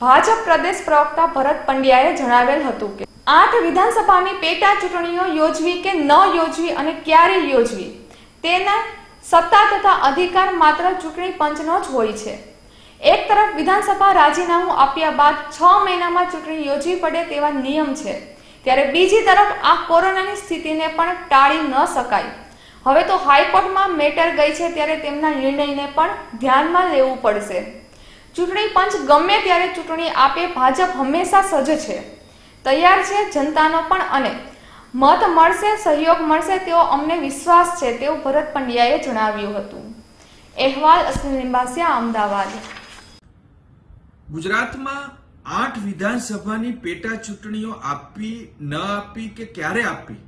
ભાજપ પ્રદેશ પ્રવક્તા ભરત પંડ્યાએ જણાવેલ હતું કે, આઠ વિધાનસભાની પેટા ચૂંટણીઓ યોજવી કે ન યોજવી અને ક્યારે યોજવી, તેના સત્તા તથા અધિકાર માત્ર ચૂંટણી પંચનો જ હોય છે. એક તરફ વિધાનસભા રાજીનામું આપ્યા બાદ છ મહિનામાં ચૂંટણી યોજવી પડે તેવા નિયમ છે, ત્યારે બીજી તરફ આ કોરોનાની સ્થિતિને પણ ટાળી ન શકાય. હવે તો હાઈકોર્ટમાં મેટર ગઈ છે, ત્યારે તેમના નિર્ણયને પણ ધ્યાનમાં લેવું પડશે. ચૂંટણી પંચ ગમે ત્યારે ચૂંટણી આપે, ભાજપ હંમેશા સજ્જ છે. તૈયાર છે જનતાનો પણ અને. મત મળશે, સહયોગ મળશે તેવો અમને વિશ્વાસ છે તેવું ભરત પંડ્યાએ જણાવ્યું હતું. અહેવાલ અશ્વિન લિંબાસિયા, અમદાવાદ. ગુજરાતમાં આઠ વિધાનસભાની પેટા ચૂંટણીઓ આપવી ન આપવી કે ક્યારે આપવી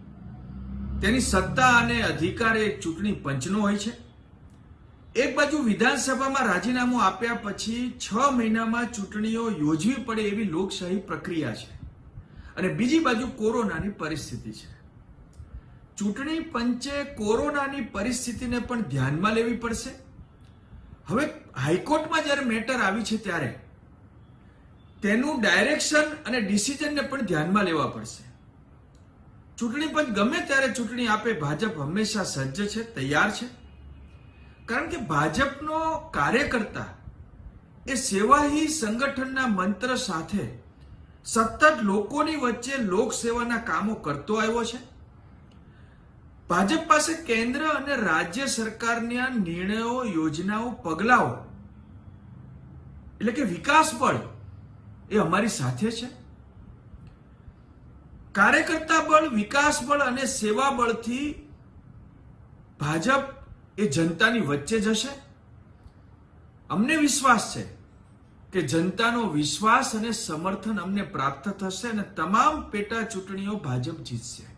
તેની સત્તા અને અધિકાર એ ચૂંટણી પંચનો હોય છે. એક બાજુ વિધાનસભામાં રાજીનામું આપ્યા પછી છ મહિનામાં ચૂંટણીઓ યોજવી પડે એવી લોકશાહી પ્રક્રિયા છે. અને બીજી બાજુ કોરોનાની પરિસ્થિતિ છે. ચૂંટણી પંચે કોરોનાની પરિસ્થિતિને પણ ધ્યાનમાં લેવી પડશે. હવે હાઈકોર્ટમાં જ્યારે મેટર આવી છે ત્યારે તેનું ડાયરેક્શન અને ડિસિઝનને પણ ધ્યાનમાં લેવા પડશે. ચૂંટણી પંચ ગમે ત્યારે ચૂંટણી આપે, ભાજપ હંમેશા સજ્જ છે, તૈયાર છે. કારણ કે ભાજપનો કાર્યકર્તા એ સેવાહી સંગઠનના મંત્ર સાથે સતત લોકોની વચ્ચે લોકસેવાના કામો કરતો આવ્યો છે. ભાજપ પાસે કેન્દ્ર અને રાજ્ય સરકારના નિર્ણયો, યોજનાઓ, પગલાઓ એટલે કે વિકાસ બળ એ અમારી સાથે છે. કાર્યકર્તા બળ, વિકાસ બળ અને સેવા બળથી ભાજપ એ જનતાની વચ્ચે જશે અમને વિશ્વાસ છે કે જનતાનો વિશ્વાસ અને સમર્થન અમને પ્રાપ્ત થશે અને તમામ પેટા ચૂંટણીઓ ભાજપ જીતશે.